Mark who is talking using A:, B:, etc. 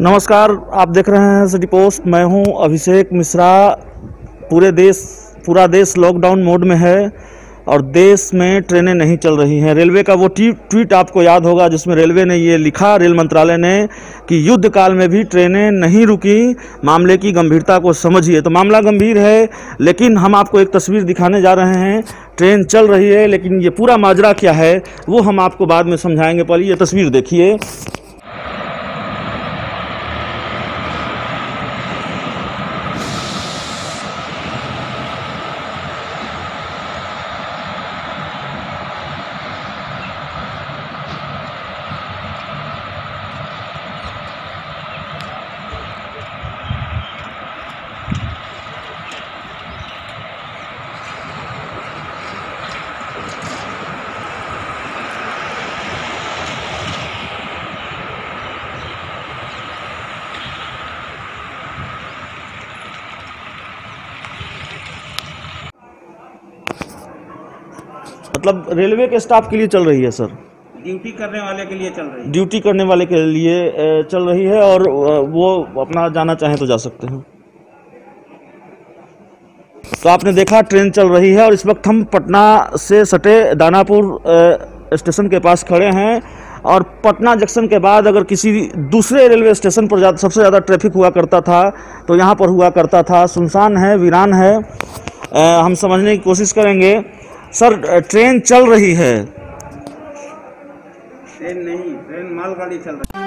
A: नमस्कार, आप देख रहे हैं सिटी पोस्ट। मैं हूँ अभिषेक मिश्रा। पूरे देश, पूरा देश लॉकडाउन मोड में है और देश में ट्रेनें नहीं चल रही हैं। रेलवे का वो ट्वीट आपको याद होगा, जिसमें रेलवे ने ये लिखा, रेल मंत्रालय ने, कि युद्ध काल में भी ट्रेनें नहीं रुकी। मामले की गंभीरता को समझिए। तो मामला गंभीर है, लेकिन हम आपको एक तस्वीर दिखाने जा रहे हैं। ट्रेन चल रही है, लेकिन ये पूरा माजरा क्या है, वो हम आपको बाद में समझाएँगे। पहले ये तस्वीर देखिए। मतलब रेलवे के स्टाफ के लिए चल रही है सर।
B: ड्यूटी करने वाले के लिए चल रही है।
A: ड्यूटी करने वाले के लिए चल रही है और वो अपना जाना चाहें तो जा सकते हैं। तो आपने देखा ट्रेन चल रही है और इस वक्त हम पटना से सटे दानापुर स्टेशन के पास खड़े हैं और पटना जंक्शन के बाद अगर किसी दूसरे रेलवे स्टेशन पर जा, सबसे ज़्यादा ट्रैफ़िक हुआ करता था तो यहाँ पर हुआ करता था। सुनसान है वीरान है। अ, हम समझने की कोशिश करेंगे सर ट्रेन चल रही है।
B: ट्रेन नहीं ट्रेन मालगाड़ी चल रही है।